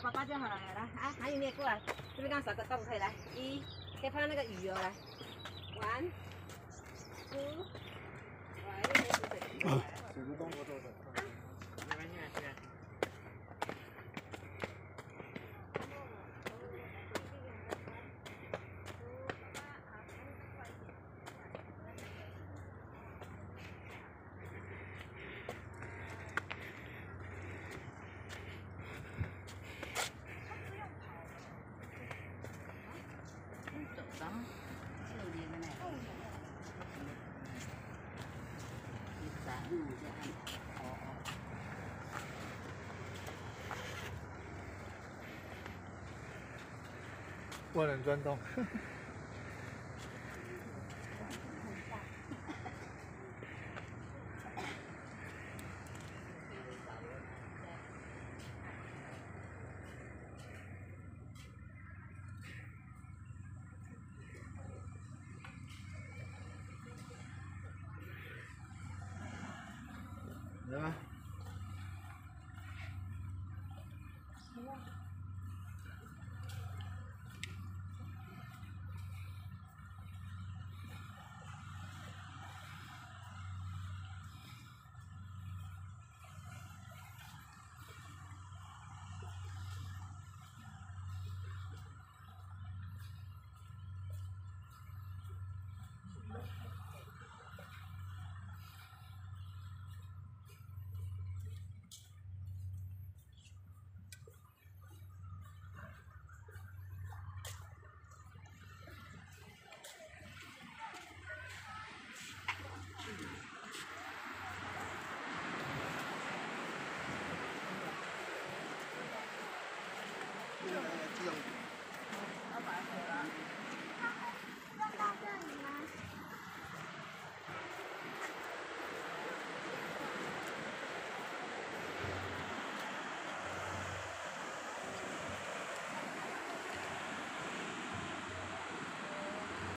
爸爸就好了，来，啊，还有没有过来，这边刚少个洞可以来，一，可以拍那个鱼哦，来，one two，来，万能转动来